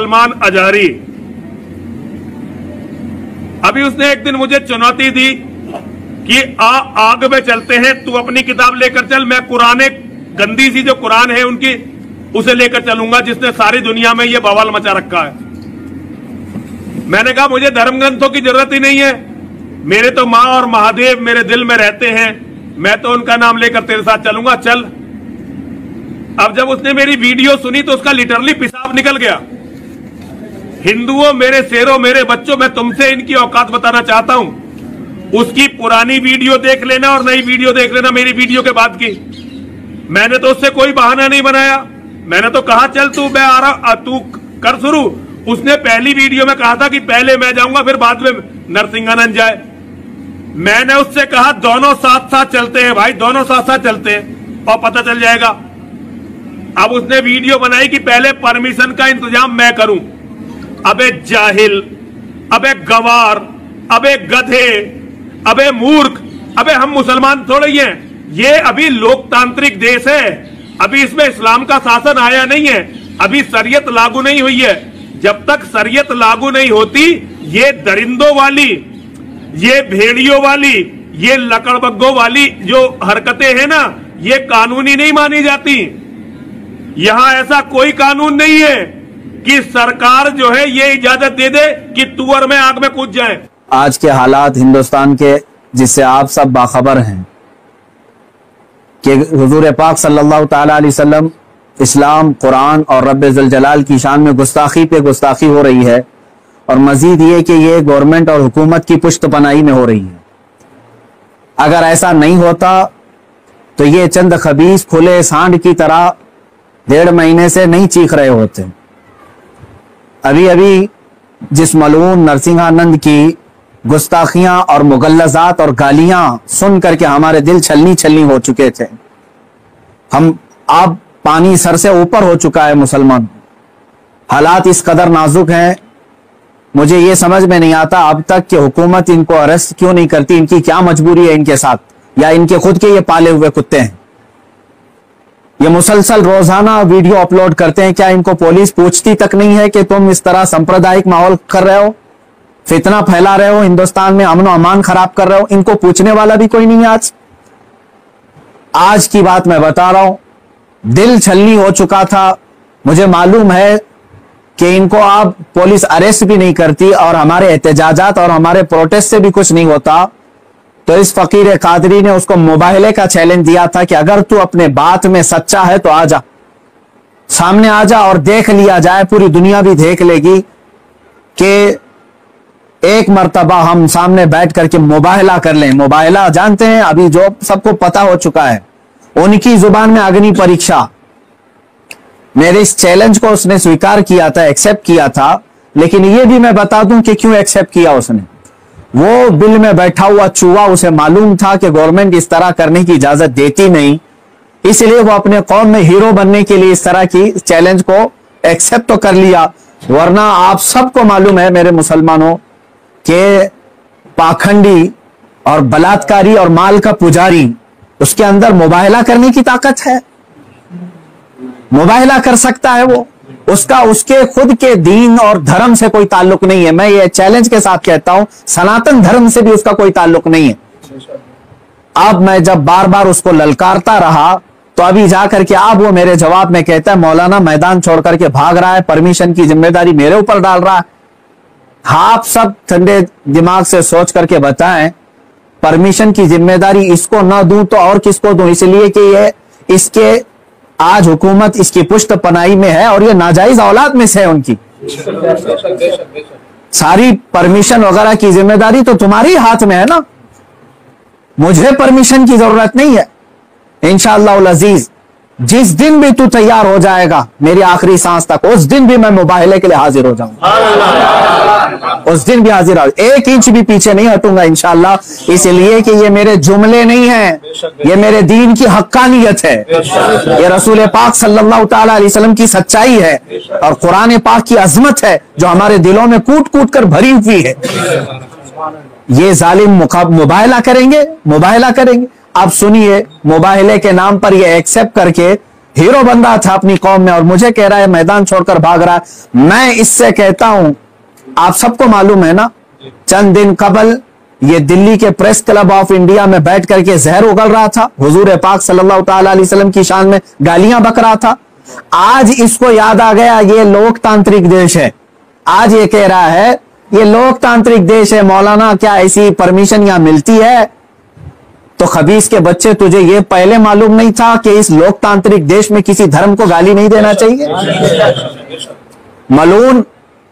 Salman Alzarri अभी उसने एक दिन मुझे चुनौती दी कि आ, आग में चलते हैं, तू अपनी किताब लेकर चल, मैं कुरान गंदी सी जो कुरान है उनकी, उसे लेकर चलूँगा, जिसने सारी दुनिया में ये बवाल मचा रखा है। मैंने कहा, मुझे धर्म ग्रंथों की ज़रूरत ही नहीं है। मेरे तो माँ और महादेव मेरे दिल में रहते हैं। मैं तो उनका नाम लेकर तेरे साथ चलूँगा, चल। अब जब उसने मेरी वीडियो सुनी तो उसका लिटरली पिसाब निकल गया। हिंदुओं, मेरे शेरों, मेरे बच्चों, मैं तुमसे इनकी औकात बताना चाहता हूँ। उसकी पुरानी वीडियो देख लेना और नई वीडियो देख लेना मेरी वीडियो के बाद की। मैंने तो उससे कोई बहाना नहीं बनाया। मैंने तो कहा, चल तू, मैं आ रहा तू कर शुरू। उसने पहली वीडियो में कहा था कि पहले मैं जाऊँगा, फिर बाद में नरसिंहानंद जाए। मैंने उससे कहा, दोनों साथ साथ चलते हैं भाई, दोनों साथ साथ चलते हैं, और पता चल जाएगा। अब उसने वीडियो बनाई कि पहले परमिशन का इंतज़ाम मैं करूँ। अबे जाहिल, अबे गवार, अबे गधे, अबे मूर्ख, अबे हम मुसलमान थोड़े ही हैं। ये अभी लोकतांत्रिक देश है। अभी इसमें इस्लाम का शासन आया नहीं है। अभी शरीयत लागू नहीं हुई है। जब तक शरीयत लागू नहीं होती, ये दरिंदों वाली, ये भेड़ियों वाली, ये लकड़बग्गों वाली जो हरकतें हैं ना, ये कानूनी नहीं मानी जाती। यहाँ ऐसा कोई कानून नहीं है। कि सरकार जो है ये इजाज़त दे दे कि तुअर में आग में कूद जाए। आज के हालात हिंदुस्तान के, जिससे आप सब बाखबर हैं, कि हजूर पाक सल्लल्लाहु इस्लाम, कुरान और रब जलाल की शान में गुस्ताखी पे गुस्ताखी हो रही है, और मजीद ये कि ये गवर्नमेंट और हुकूमत की पुश्त पनाई में हो रही है। अगर ऐसा नहीं होता तो ये चंद खबीस खुले सांड की तरह डेढ़ महीने से नहीं चीख रहे होते। अभी अभी जिस मलून नरसिंहानंद की गुस्ताखियाँ और मुगलजात और गालियाँ सुन करके हमारे दिल छलनी छलनी हो चुके थे। हम अब पानी सर से ऊपर हो चुका है मुसलमान। हालात इस कदर नाजुक हैं। मुझे ये समझ में नहीं आता अब तक कि हुकूमत इनको अरेस्ट क्यों नहीं करती? इनकी क्या मजबूरी है इनके साथ? या इनके खुद के ये पाले हुए कुत्ते हैं? ये मुसलसल रोज़ाना वीडियो अपलोड करते हैं। क्या इनको पुलिस पूछती तक नहीं है कि तुम इस तरह सांप्रदायिक माहौल कर रहे हो? फितना फैला रहे हो, हिंदुस्तान में अमन अमान खराब कर रहे हो। इनको पूछने वाला भी कोई नहीं है आज। आज की बात मैं बता रहा हूँ। दिल छलनी हो चुका था। मुझे मालूम है कि इनको अब पुलिस अरेस्ट भी नहीं करती और हमारे एहतजाजात और हमारे प्रोटेस्ट से भी कुछ नहीं होता। तो इस फकीर कादरी ने उसको मुबाहले का चैलेंज दिया था कि अगर तू अपने बात में सच्चा है तो आ जा। सामने आ जा और देख लिया जाए, पूरी दुनिया भी देख लेगी कि एक मरतबा हम सामने बैठ करके मुबाहला कर लें। मुबाहला जानते हैं, अभी जो सबको पता हो चुका है, उनकी ज़ुबान में अग्नि परीक्षा। मेरे इस चैलेंज को उसने स्वीकार किया था एक्सेप्ट किया था, लेकिन यह भी मैं बता दूँ कि क्यों एक्सेप्ट किया उसने? वो बिल में बैठा हुआ, चूहा, उसे मालूम था कि गवर्नमेंट इस तरह करने की इजाज़त देती नहीं। इसलिए वो अपने कौम में हीरो बनने के लिए इस तरह की चैलेंज को एक्सेप्ट तो कर लिया, वरना आप सबको मालूम है, मेरे मुसलमानों, के पाखंडी और बलात्कारी और माल का पुजारी, उसके अंदर मुबाहला करने की ताकत है। मुबाहला कर सकता है वो। उसका उसके खुद के दीन और धर्म से कोई ताल्लुक नहीं है। मैं ये चैलेंज के साथ कहता हूँ, सनातन धर्म से भी उसका कोई ताल्लुक नहीं है। अब मैं जब बार बार उसको ललकारता रहा तो अभी जाकर के अब वो मेरे जवाब में कहता है, मौलाना, मैदान छोड़ करके भाग रहा है परमिशन की ज़िम्मेदारी मेरे ऊपर डाल रहा है। आप सब ठंडे दिमाग से सोच करके बताएँ परमिशन की ज़िम्मेदारी इसको ना दूँ तो और किसको दूँ? इसलिए कि ये, इसके आज हुकूमत इसकी पुष्ट पनाई में है और ये नाजायज औलाद में से है उनकी। सारी परमिशन वगैरह की ज़िम्मेदारी तो तुम्हारी हाथ में है ना? मुझे परमिशन की ज़रूरत नहीं है। इंशाला अज़ीज़, जिस दिन भी तू तैयार हो जाएगा, मेरी आखिरी सांस तक, उस दिन भी मैं मुबाहले के लिए हाजिर हो जाऊँगा। उस दिन भी हाजिर हो एक इंच भी पीछे नहीं हटूँगा इंशाला इसलिए कि ये मेरे जुमले नहीं है। ये मेरे दीन की हक्कानियत है। ये रसूल पाक सल्लल्लाहु अलैहि की सच्चाई है और कुरान पाक की अजमत है जो हमारे दिलों में कूट कूट कर भरी हुई है। ये जालिम मुबाहला करेंगे मुबाहला करेंगे। आप सुनिए, मुबाहले के नाम पर ये एक्सेप्ट करके हीरो बन रहा था अपनी कौम में और मुझे कह रहा है, मैदान छोड़कर भाग रहा है। मैं इससे कहता हूँ आप सबको मालूम है ना? चंद दिन कबल ये दिल्ली के प्रेस क्लब ऑफ़ इंडिया में बैठ करके जहर उगल रहा था। हुजूर पाक सल्लल्लाहु अलैहि वसल्लम की शान में गालियाँ बक रहा था। आज इसको याद आ गया ये लोकतांत्रिक देश है। आज ये कह रहा है ये लोकतांत्रिक देश है मौलाना क्या ऐसी परमिशन यहाँ मिलती है? तो खबीस के बच्चे तुझे ये पहले मालूम नहीं था कि इस लोकतांत्रिक देश में किसी धर्म को गाली नहीं देना चाहिए? मलून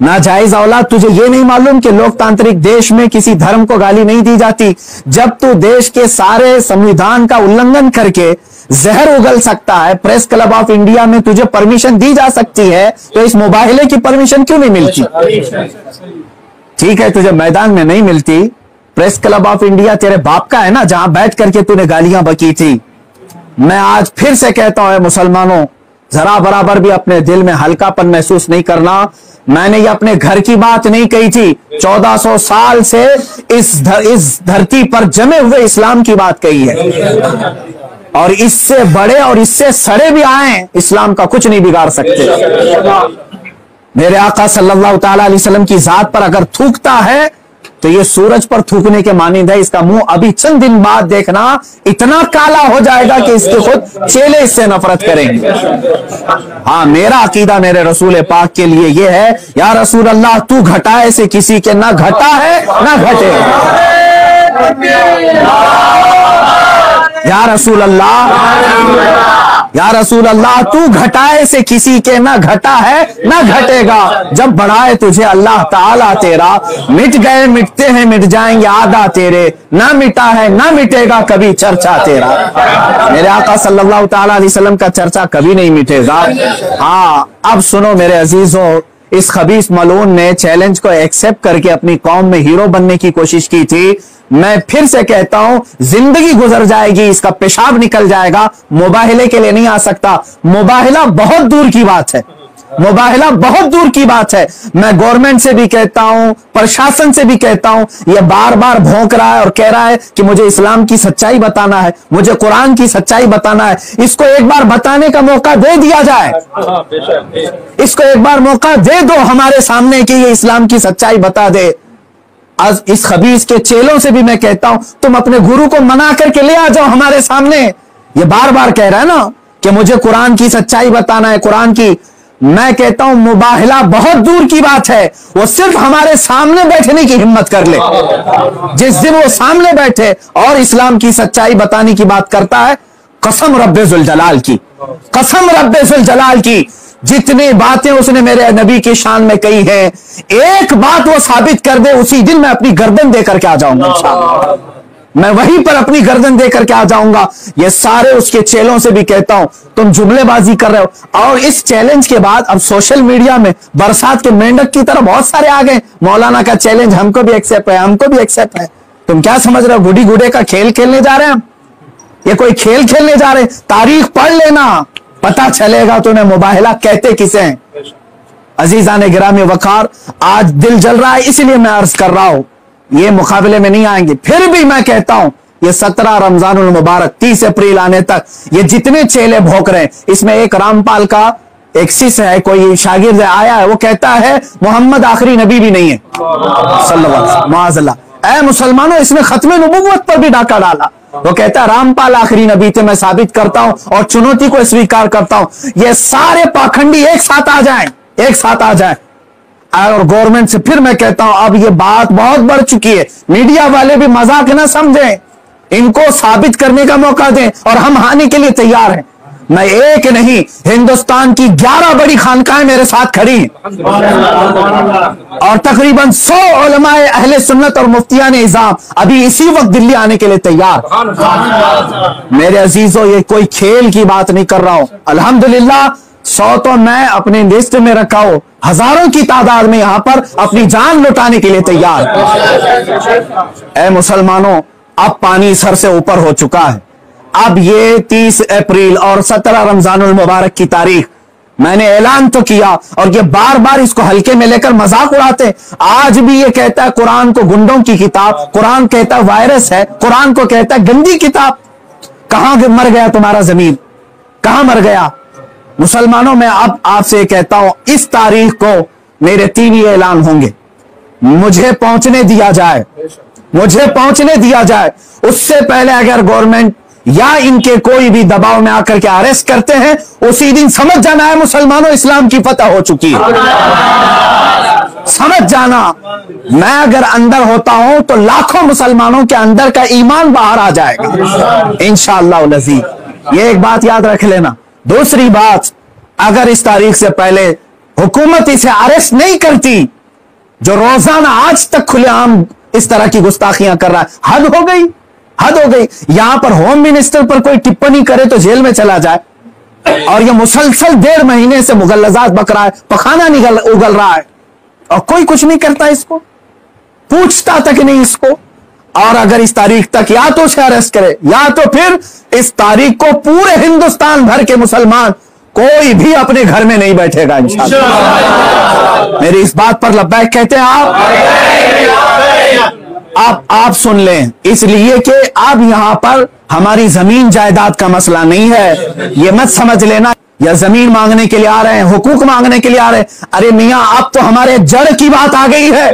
नाजायज औलाद तुझे ये नहीं मालूम कि लोकतांत्रिक देश में किसी धर्म को गाली नहीं दी जाती। जब तू देश के सारे संविधान का उल्लंघन करके जहर उगल सकता है, प्रेस क्लब ऑफ़ इंडिया में तुझे परमिशन दी जा सकती है तो इस मुबाहले की परमिशन क्यों नहीं मिलती? ठीक है, तुझे मैदान में नहीं मिलती। प्रेस क्लब ऑफ़ इंडिया तेरे बाप का है ना, जहाँ बैठ करके तूने गालियाँ बकी थी। मैं आज फिर से कहता हूँ मुसलमानों जरा बराबर भी अपने दिल में हल्कापन महसूस नहीं करना। मैंने ये अपने घर की बात नहीं कही थी। 1400 साल से इस धर, इस धरती पर जमे हुए इस्लाम की बात कही है। और इससे बड़े और इससे सड़े भी आए इस्लाम का कुछ नहीं बिगाड़ सकते। मेरे आका सल्लल्लाहु अलैहि वसल्लम की जात पर अगर थूकता है तो ये सूरज पर थूकने के मानिंद है। इसका मुँह अभी चंद दिन बाद देखना। इतना काला हो जाएगा कि इसके खुद चेले इससे नफरत करेंगे। हाँ मेरा अकीदा मेरे रसूल पाक के लिए ये है, या रसूल अल्लाह तू घटाए से किसी के ना घटा है, ना घटे। या रसूल अल्लाह या रसूल अल्लाह तू घटाए से किसी के ना घटा है, ना घटेगा। जब बढ़ाए तुझे अल्लाह ताला तेरा। मिट गए, मिटते हैं, मिट जाएँगे आधा तेरे। ना मिटा है, ना मिटेगा कभी चर्चा तेरा। मेरे आका सल्लल्लाहु अलैहि वसल्लम का चर्चा कभी नहीं मिटेगा। हाँ अब सुनो मेरे अजीजों इस खबीस मलून ने चैलेंज को एक्सेप्ट करके अपनी कौम में हीरो बनने की कोशिश की थी। मैं फिर से कहता हूँ, ज़िंदगी गुजर जाएगी, इसका पेशाब निकल जाएगा, मुबाहिले के लिए नहीं आ सकता। मुबाहिला बहुत दूर की बात है। मुबाहिला बहुत दूर की बात है। मैं गवर्नमेंट से भी कहता हूँ प्रशासन से भी कहता हूँ यह बार बार भोंक रहा है और कह रहा है कि मुझे इस्लाम की सच्चाई बताना है मुझे कुरान की सच्चाई बताना है। इसको एक बार बताने का मौका दे दिया जाए। इसको एक बार मौका दे दो हमारे सामने कि ये इस्लाम की सच्चाई बता दे। आज इस खबीज के चेलों से भी मैं कहता हूँ तुम अपने गुरु को मना करके ले आ जाओ हमारे सामने। ये बार बार कह रहा है ना कि मुझे कुरान की सच्चाई बताना है कुरान की मैं कहता हूँ, मुबाहला बहुत दूर की बात है। वो सिर्फ़ हमारे सामने बैठने की हिम्मत कर ले। जिस दिन वो सामने बैठे और इस्लाम की सच्चाई बताने की बात करता है, कसम रब्बेजुल जलाल की, कसम रब्बेजुल जलाल की, जितनी बातें उसने मेरे नबी की शान में कही है, एक बात वो साबित कर दे, उसी दिन मैं अपनी गर्दन देकर के आ जाऊँगा मैं वहीं पर अपनी गर्दन देकर के आ जाऊँगा। ये सारे उसके चेलों से भी कहता हूँ, तुम जुमलेबाजी कर रहे हो। और इस चैलेंज के बाद अब सोशल मीडिया में बरसात के मेंढक की तरह बहुत सारे आ गए। मौलाना का चैलेंज हमको भी एक्सेप्ट है, हमको भी एक्सेप्ट है। तुम क्या समझ रहे हो? गुडी गुडे का खेल खेलने जा रहे हैं ये कोई खेल खेलने जा रहे तारीख पढ़ लेना। पता चलेगा तुम्हें मुबाहला कहते किसे अजीजा ने गिरामी वकार, आज दिल जल रहा है, इसलिए मैं अर्ज़ कर रहा हूँ। ये मुकाबले में नहीं आएँगे। फिर भी मैं कहता हूँ, ये सत्रह रमज़ान मुबारक, तीस अप्रैल आने तक ये जितने चेले भोंक रहे हैं, इसमें एक रामपाल का एक शिष्य है, कोई शागिर्द आया है, वो कहता है, मोहम्मद आखिरी नबी भी नहीं है। ए मुसलमानों, इसमें खत्म नबूवत पर भी डाका डाला। वो कहता है, रामपाल आखिरी नबी थे, मैं साबित करता हूँ और चुनौती को स्वीकार करता हूँ। ये सारे पाखंडी एक साथ आ जाएँ, एक साथ आ जाएँ। और गवर्नमेंट से फिर मैं कहता हूँ, अब ये बात बहुत बढ़ चुकी है। मीडिया वाले भी मज़ाक ना समझें। इनको साबित करने का मौका दें और हम हानि के लिए तैयार हैं। मैं एक नहीं, हिंदुस्तान की ग्यारह बड़ी खानकाएँ मेरे साथ खड़ी और तकरीबन सौ ओलमाए अहले सुन्नत और मुफ्तिया ने इजाम। अभी इसी वक्त दिल्ली आने के लिए तैयार। मेरे अजीजों, ये कोई खेल की बात नहीं कर रहा हूँ। अल्हम्दुलिल्लाह सौ तो मैं अपने लिस्ट में रखा हो। हज़ारों की तादाद में यहाँ पर अपनी जान लुटाने के लिए तैयार। ए मुसलमानों, अब पानी सर से ऊपर हो चुका है। अब ये 30 अप्रैल और 17 रमज़ान मुबारक की तारीख। मैंने ऐलान तो किया और ये बार बार इसको हल्के में लेकर मज़ाक उड़ाते आज भी ये कहता है, कुरान को गुंडों की किताब, कुरान कहता है वायरस है, कुरान को कहता है गंदी किताब। कहाँ मर गया तुम्हारा ज़मीन? कहाँ मर गया? मुसलमानों, में अब आपसे कहता हूँ, इस तारीख को मेरे तीन ही ऐलान होंगे। मुझे पहुँचने दिया जाए। मुझे पहुँचने दिया जाए। उससे पहले अगर गवर्नमेंट या इनके कोई भी दबाव में आकर के अरेस्ट करते हैं, उसी दिन समझ जाना है मुसलमानों, इस्लाम की फतह हो चुकी है। समझ जाना। मैं अगर अंदर होता हूँ तो लाखों मुसलमानों के अंदर का ईमान बाहर आ जाएगा। इंशाला ये एक बात याद रख लेना। दूसरी बात, अगर इस तारीख से पहले हुकूमत इसे अरेस्ट नहीं करती, जो रोज़ाना आज तक खुलेआम इस तरह की गुस्ताखियाँ कर रहा है, हद हो गई, हद हो गई। यहाँ पर होम मिनिस्टर पर कोई टिप्पणी करे तो जेल में चला जाए। और यह मुसलसल डेढ़ महीने से मुगलजात बक रहा है, पखाना निकल उगल रहा है। और कोई कुछ नहीं करता इसको। पूछता तक नहीं इसको। और अगर इस तारीख तक या तो उसे अरेस्ट करे या तो फिर इस तारीख को पूरे हिंदुस्तान भर के मुसलमान कोई भी अपने घर में नहीं बैठेगा इंशाल्लाह। मेरी इस बात पर लब्बैक कहते हैं आप। आप आप सुन लें इसलिए कि अब यहाँ पर हमारी ज़मीन जायदाद का मसला नहीं है। ये मत समझ लेना या ज़मीन मांगने के लिए आ रहे हैं हुकूक मांगने के लिए आ रहे हैं। अरे मियाँ अब तो हमारे जड़ की बात आ गई है।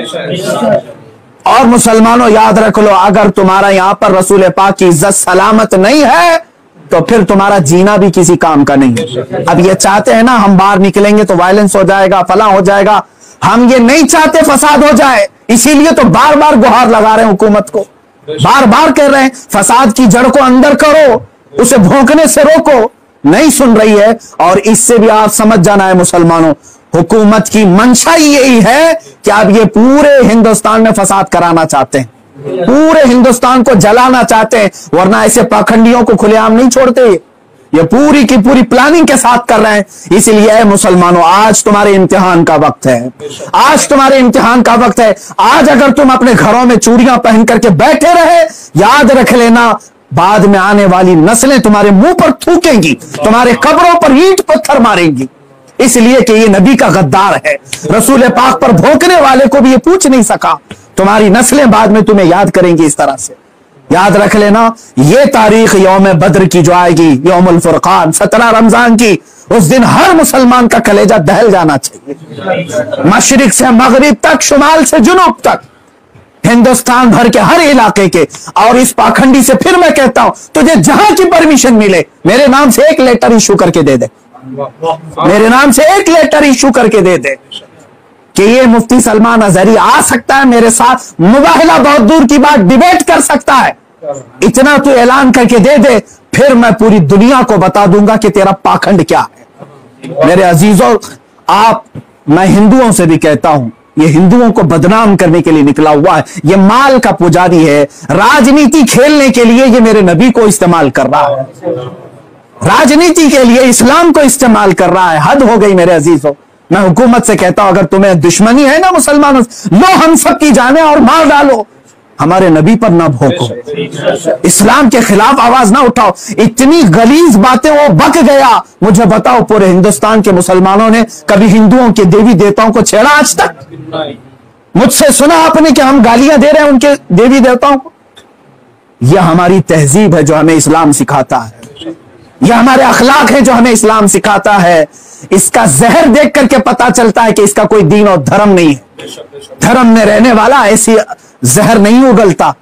और मुसलमानों, याद रख लो, अगर तुम्हारा यहाँ पर रसूल पाक की इज़्ज़त सलामत नहीं है तो फिर तुम्हारा जीना भी किसी काम का नहीं है। अब ये चाहते हैं ना, हम बाहर निकलेंगे तो वायलेंस हो जाएगा फला हो जाएगा। हम ये नहीं चाहते फसाद हो जाए, इसीलिए तो बार बार गुहार लगा रहे हैं हुकूमत को। बार बार कह रहे हैं, फसाद की जड़ को अंदर करो, उसे भोंकने से रोको। नहीं सुन रही है, और इससे भी आप समझ जाना है मुसलमानों हुकूमत की मंशा यही है कि आप ये पूरे हिंदुस्तान में फसाद कराना चाहते हैं। पूरे हिंदुस्तान को जलाना चाहते हैं, वरना ऐसे पाखंडियों को खुलेआम नहीं छोड़ते। ये पूरी की पूरी प्लानिंग के साथ कर रहे हैं। इसलिए मुसलमानों, आज तुम्हारे इम्तिहान का वक्त है। आज तुम्हारे इम्तिहान का वक्त है। आज अगर तुम अपने घरों में चूड़ियाँ पहन करके बैठे रहे, याद रख लेना, बाद में आने वाली नस्लें तुम्हारे मुँह पर थूकेंगी, तुम्हारे कब्रों पर ईंट पत्थर मारेंगी। इसलिए कि ये नबी का गद्दार है। रसूल पाक पर भोंकने वाले को भी ये पूछ नहीं सका। तुम्हारी नस्लें बाद में तुम्हें याद करेंगी इस तरह से। याद रख लेना, ये तारीख योम बद्र की जो आएगी, योमुल फुरकान, सत्रह रमज़ान की, उस दिन हर मुसलमान का कलेजा दहल जाना चाहिए। मशरक से मगरब तक, शुमाल से जुनूब तक, हिंदुस्तान भर के हर इलाके के। और इस पाखंडी से फिर मैं कहता हूँ, तुझे जहाँ की परमिशन मिले, मेरे नाम से एक लेटर इशू करके दे दे। मेरे नाम से एक लेटर इशू करके दे दे कि ये मुफ्ती सलमान अजहरी आ सकता है, मेरे साथ मुबाहला बहुत दूर की बात डिबेट कर सकता है। इतना तू ऐलान करके दे दे, फिर मैं पूरी दुनिया को बता दूँगा कि तेरा पाखंड क्या है। मेरे अजीजों आप, मैं हिंदुओं से भी कहता हूँ, ये हिंदुओं को बदनाम करने के लिए निकला हुआ है, ये माल का पुजारी है, राजनीति खेलने के लिए ये मेरे नबी को इस्तेमाल कर रहा है। राजनीति के लिए इस्लाम को इस्तेमाल कर रहा है। हद हो गई मेरे अजीजों मैं हुकूमत से कहता हूँ, अगर तुम्हें दुश्मनी है ना मुसलमानों से, लो हम सब की जाने और मार डालो। हमारे नबी पर ना भोको। इस्लाम के खिलाफ आवाज़ ना उठाओ। इतनी गलीज बातें, वो बक गया। मुझे बताओ, पूरे हिंदुस्तान के मुसलमानों ने कभी हिंदुओं के देवी देवताओं को छेड़ा आज तक? मुझसे सुना आपने कि हम गालियाँ दे रहे हैं उनके देवी देवताओं को? यह हमारी तहजीब है जो हमें इस्लाम सिखाता है। यह हमारे अखलाक है जो हमें इस्लाम सिखाता है। इसका जहर देख करके पता चलता है कि इसका कोई दीन और धर्म नहीं है। धर्म में रहने वाला ऐसी जहर नहीं उगलता।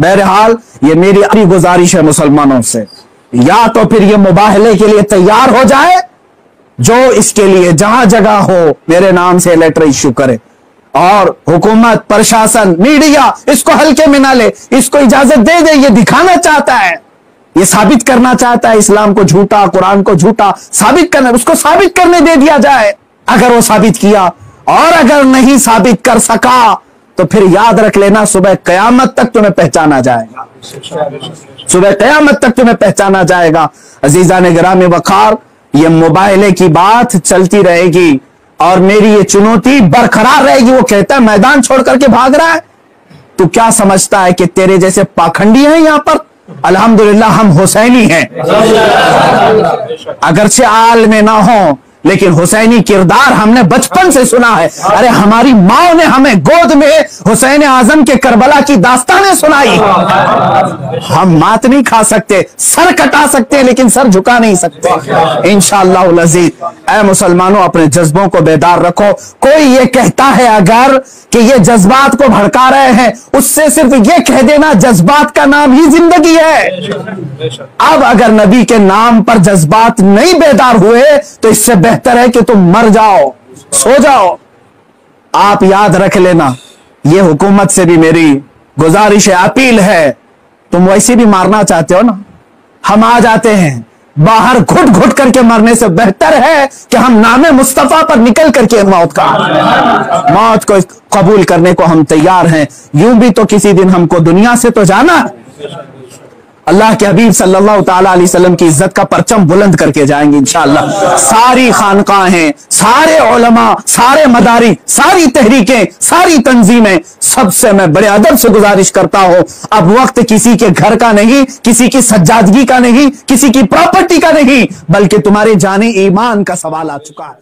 बहरहाल, ये मेरी अभी गुजारिश है मुसलमानों से। या तो फिर ये मुबाहले के लिए तैयार हो जाए, जो इसके लिए जहाँ जगह हो, मेरे नाम से लेटर इश्यू करे। और हुकूमत, प्रशासन, मीडिया, इसको हल्के में ना ले, इसको इजाज़त दे दे, ये दिखाना चाहता है। ये साबित करना चाहता है, इस्लाम को झूठा, कुरान को झूठा साबित करना, उसको साबित करने दे दिया जाए। अगर वो साबित किया और अगर नहीं साबित कर सका तो फिर याद रख लेना, सुबह कयामत तक तुम्हें पहचाना जाएगा। सुबह कयामत तक तुम्हें पहचाना जाएगा। अजीजा ने ग्राम वखार ये मोबाइले की बात चलती रहेगी और मेरी ये चुनौती बरकरार रहेगी। वो कहता है, मैदान छोड़ करके भाग रहा है। तू क्या समझता है कि तेरे जैसे पाखंडी हैं यहाँ पर? अल्हम्दुलिल्लाह हम हुसैनी हैं। अगरचे आल में ना हो लेकिन हुसैनी किरदार हमने बचपन से सुना है। अरे हमारी माओ ने हमें गोद में हुसैन आज़म के करबला की दास्तानें सुनाई। हम मात नहीं खा सकते, सर कटा सकते, लेकिन सर झुका नहीं सकते। लजीज ए मुसलमानों, अपने जज्बों को बेदार रखो। कोई ये कहता है अगर कि ये जज्बात को भड़का रहे हैं, उससे सिर्फ़ ये कह देना, जज्बात का नाम ही ज़िंदगी है। अब अगर नबी के नाम पर जज्बात नहीं बेदार हुए तो इससे बेहतर है कि तुम मर जाओ, सो जाओ। आप याद रख लेना, ये हुकूमत से भी मेरी गुजारिश है, अपील है। तुम वैसे भी मारना चाहते हो ना? हम आ जाते हैं। बाहर घुट घुट करके मरने से बेहतर है कि हम नामे मुस्तफ़ा पर निकल करके मौत का मौत को कबूल करने को हम तैयार हैं। यूँ भी तो किसी दिन हमको दुनिया से तो जाना। अल्लाह के हबीब सल्लल्लाहु अलैहि वसल्लम की इज़्ज़त का परचम बुलंद करके जाएँगे इंशाअल्लाह। सारी खानकाहें, सारे ओलमा सारे मदारी, सारी तहरीकें, सारी तंजीमें सबसे मैं बड़े अदब से गुजारिश करता हूँ। अब वक्त किसी के घर का नहीं, किसी की सज्जादगी का नहीं, किसी की प्रॉपर्टी का नहीं, बल्कि तुम्हारे जाने ईमान का सवाल आ चुका है।